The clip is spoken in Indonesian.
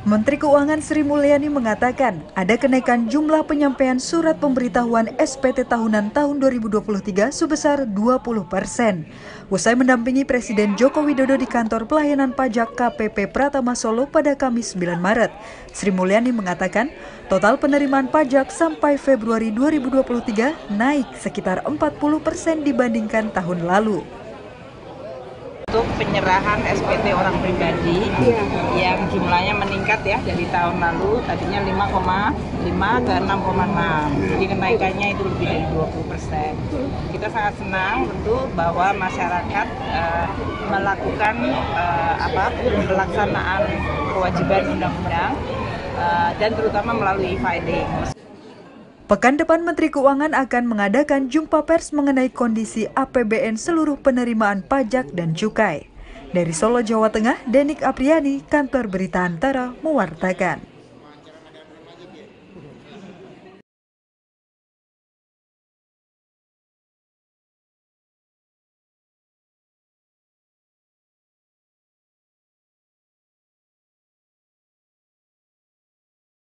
Menteri Keuangan Sri Mulyani mengatakan ada kenaikan jumlah penyampaian surat pemberitahuan SPT tahunan tahun 2023 sebesar 20 persen. Usai mendampingi Presiden Joko Widodo di kantor pelayanan pajak KPP Pratama Solo pada Kamis 9 Maret, Sri Mulyani mengatakan total penerimaan pajak sampai Februari 2023 naik sekitar 40 persen dibandingkan tahun lalu untuk penyerahan SPT orang pribadi ya. yang jumlahnya meningkat ya dari tahun lalu tadinya 5,5 ke 6,6 jadi kenaikannya itu lebih dari 20 persen. Kita sangat senang tentu bahwa masyarakat uh, melakukan uh, apa pelaksanaan kewajiban undang-undang uh, dan terutama melalui e-filing Pekan depan Menteri Keuangan akan mengadakan jumpa pers mengenai kondisi APBN seluruh penerimaan pajak dan cukai. Dari Solo, Jawa Tengah, Denik Apriani, Kantor Berita Antara, mewartakan.